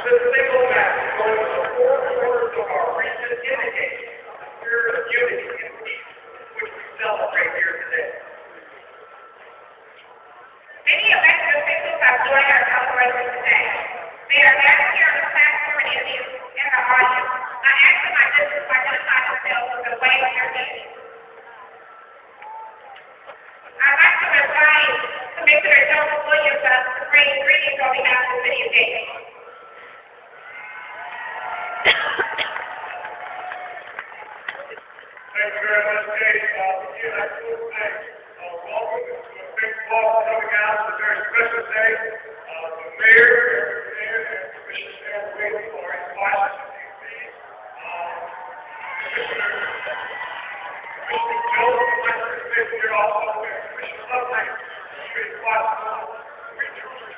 The single map going to the four corners of our region indicates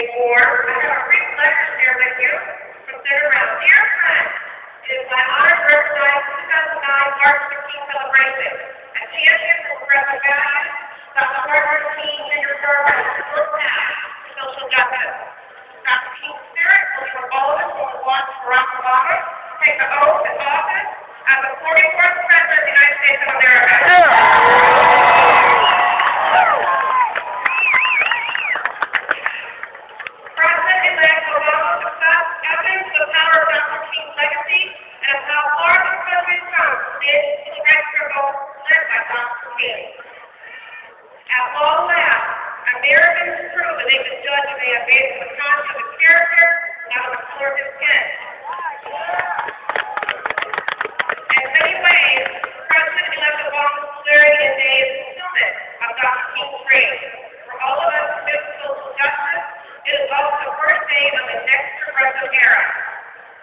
Four. I have a letter to share with you from Senator Brown. Dear friends, it is my honor to recognize 2009 a based on the of his character, on the color of his skin. In many ways, President-elect Obama's clarity and day is fulfillment of Dr. King's dream. For all of us who miss it is also the first day of the next progressive era.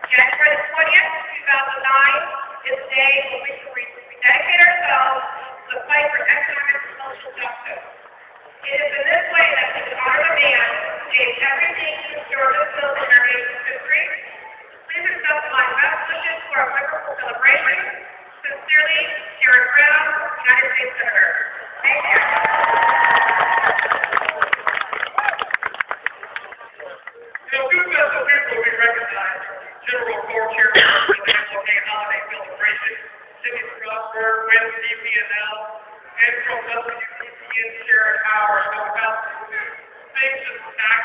January twentieth, two thousand nine, is the day when we can re- rededicate ourselves to the fight for economic and social justice. It is in this way that we honor man gave everything to our nation's history. Please accept my best wishes for a wonderful celebration. Sincerely, Sherrod Brown,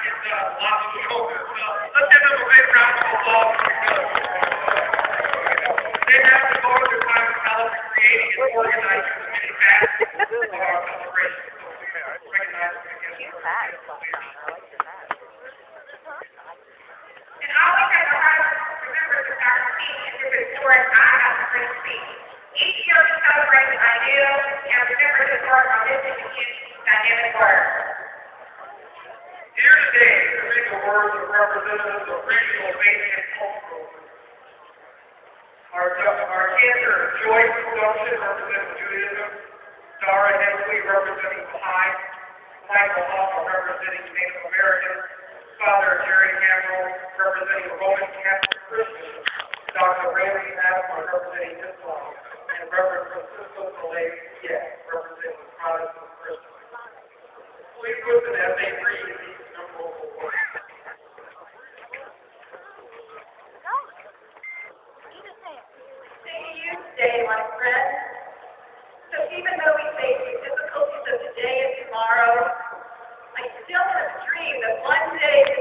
Each year we celebrate his ideals and remember his work on this dynamic work. Here today to read the words of representatives of regional faith and cultural. Our, our cancer, Joyce Production representing Judaism, Dara Hensley representing Baha'i, Michael Hoffa representing Native American, Father Jerry Campbell representing Roman Catholic Christians, Dr. Randy Adams representing Islam, and Reverend Francisco Calais representing that one day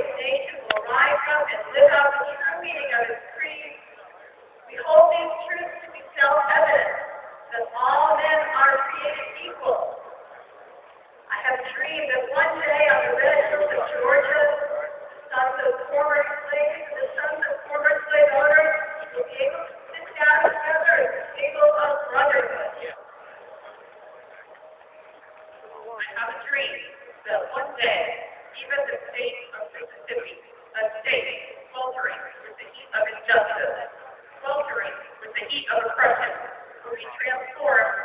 transformed.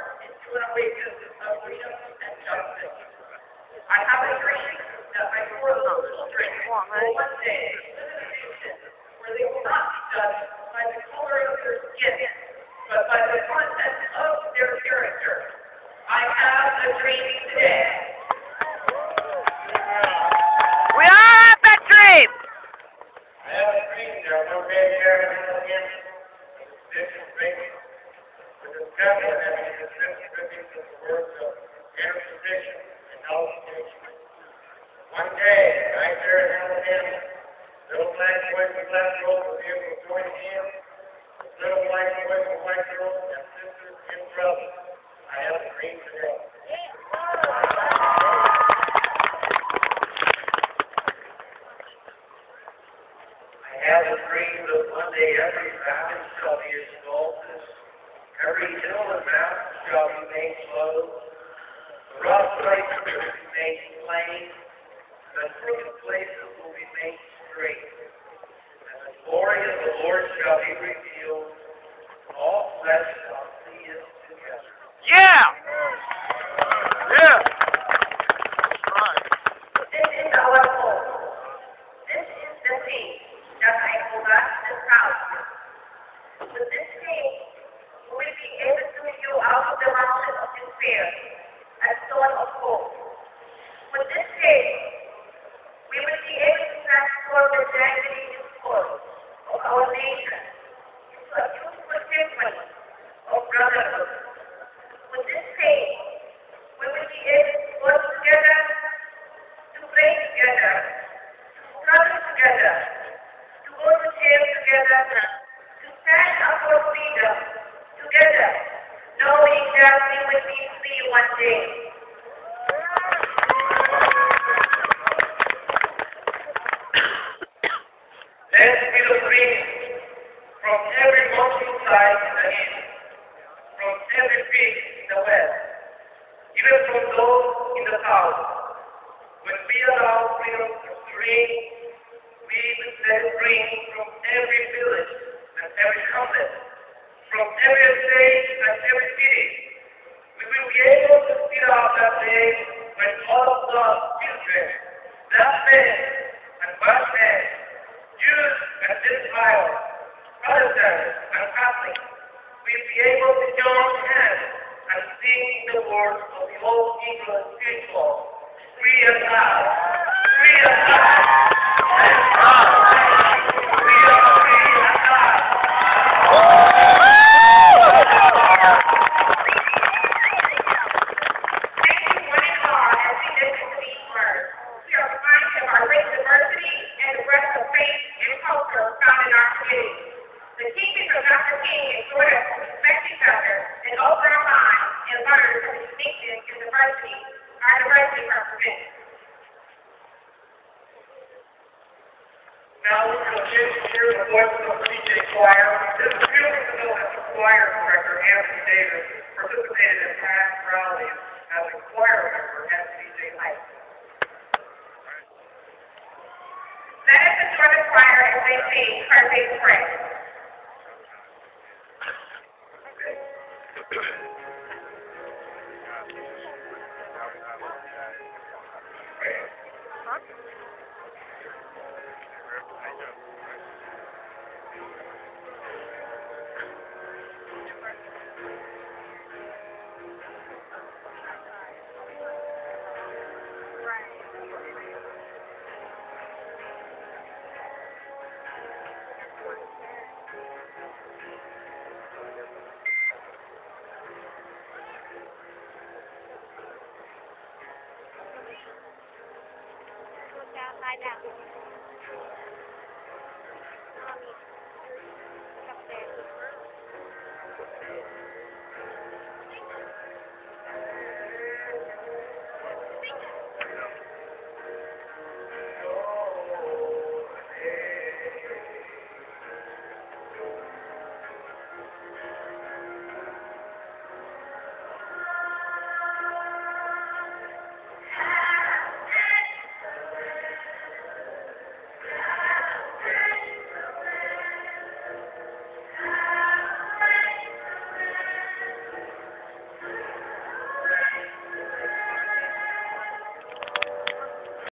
I have a dream that one day live nation where they will not be judged by the color of their skin, but by the content of their character. I have a dream today. I have a dream today. I have a dream that one day every shall be exalted, every hill and mountain shall be made low, the rough places be made plain, the crooked places be made straight. And the glory of the Lord shall be revealed, and all flesh shall see it together. Yeah. Yeah. This is our hope. This is the thing that I forgot to tell you. With this thing, we will be able to you out of the mountain of despair and stone of hope. With this thing, we will be able to transform the tragedy in full of our nation into a beautiful symphony of brotherhood. With this thing, we will be able to work together to pray together, to struggle together, to go to jail together, to stand up for freedom together, knowing that we will be free one day. Let's be the free from every mountainside in the east, from every peak in the west, even from those in the south. When we allow freedom to reign, we will set free from every village and every hamlet, from every estate and every city. We will be able to see out that day when all of God's children, black men and white men, Jews and Gentiles, Protestants and Catholics, will be able to join hands and sing the words of the old English spiritual, free at last, free at last, and God, we are free at last. Thank you one and all as we listen to these words. We are reminded of our rich diversity and the breadth of faith and culture found in our community. The teachings of Dr. King exhort us to respect each other and open our minds and learn from the uniqueness and Now we're going hear the voice of DJ choir. This is really to know choir director, Anthony Davis, participated in past rallies as a choir member at DJ Light. Let us adore the choir as they sing Perfect Praise. Lie down.